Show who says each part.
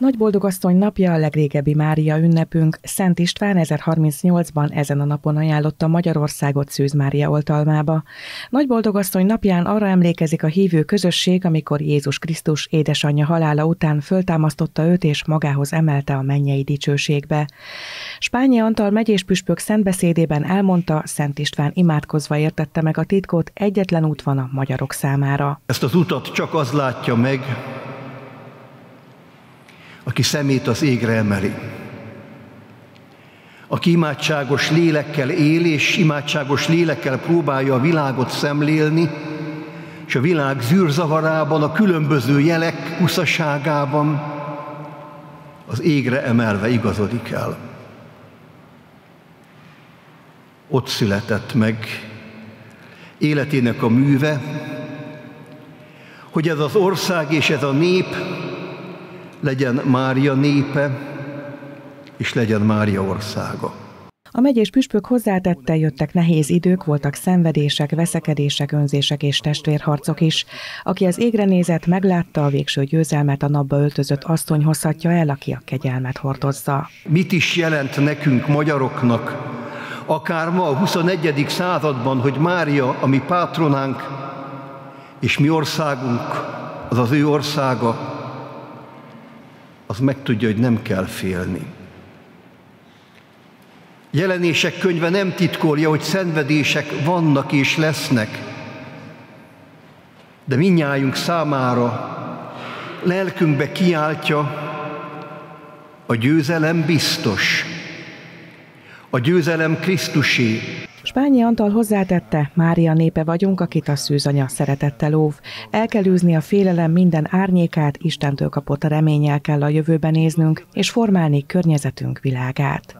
Speaker 1: Nagy boldogasszony napja a legrégebbi Mária ünnepünk. Szent István 1038-ban ezen a napon ajánlotta Magyarországot Szűz Mária oltalmába. Nagy boldogasszony napján arra emlékezik a hívő közösség, amikor Jézus Krisztus édesanyja halála után föltámasztotta őt és magához emelte a mennyei dicsőségbe. Spányi Antal megyés püspök szentbeszédében elmondta, Szent István imádkozva értette meg a titkot, egyetlen út van a magyarok számára.
Speaker 2: Ezt az utat csak az látja meg, aki szemét az égre emeli, aki imádságos lélekkel él, és imádságos lélekkel próbálja a világot szemlélni, és a világ zűrzavarában, a különböző jelek kuszaságában az égre emelve igazodik el. Ott született meg életének a műve, hogy ez az ország és ez a nép legyen Mária népe, és legyen Mária országa.
Speaker 1: A megyés püspök hozzátette, jöttek nehéz idők, voltak szenvedések, veszekedések, önzések és testvérharcok is. Aki az égre nézett, meglátta a végső győzelmet, a napba öltözött asszony hozhatja el, aki a kegyelmet hordozza.
Speaker 2: Mit is jelent nekünk, magyaroknak, akár ma a 21. században, hogy Mária, a mi pátronánk, és mi országunk, az az ő országa, az megtudja, hogy nem kell félni. Jelenések könyve nem titkolja, hogy szenvedések vannak és lesznek, de minnyájunk számára lelkünkbe kiáltja, a győzelem biztos, a győzelem Krisztusé,
Speaker 1: Spányi Antal hozzátette, Mária népe vagyunk, akit a szűzanya szeretettel óv. El kell űzni a félelem minden árnyékát, Istentől kapott a reményel kell a jövőben néznünk, és formálni környezetünk világát.